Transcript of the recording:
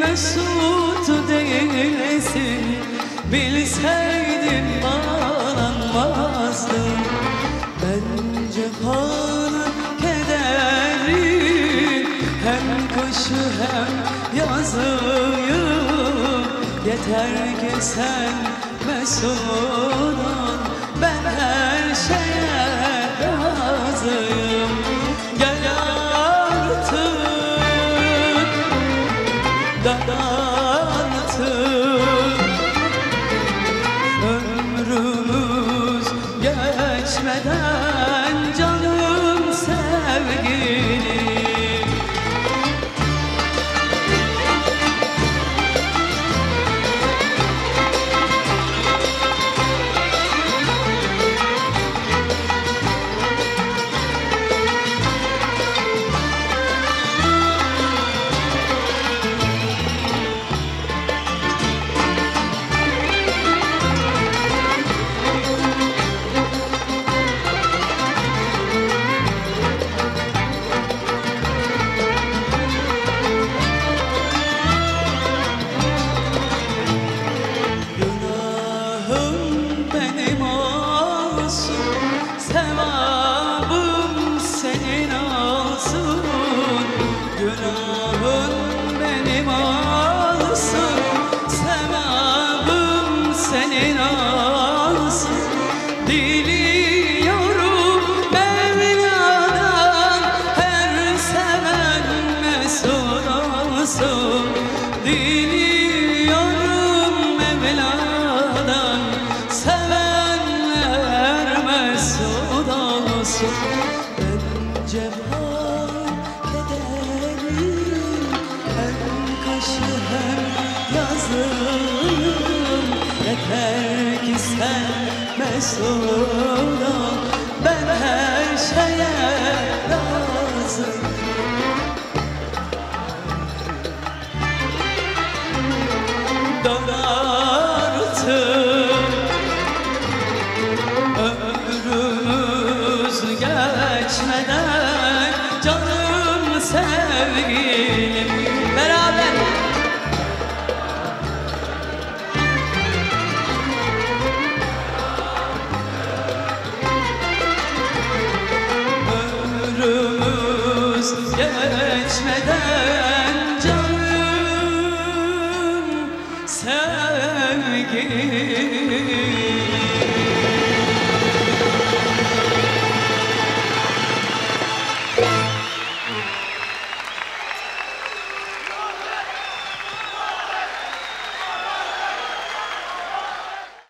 Mesut değilsin. Bilseydim bağlanmazdım Ben cefanı kederim. Hem kışı hem yazıyım Yeter ki sen mesut ol Ben her şeye Ben cefa kederim Hem kaşı hem yazım Yeter ki sen mesut ol Ben her şeye razıyım sevgilim beraber. Ömrümüz geçmeden canım sevgilim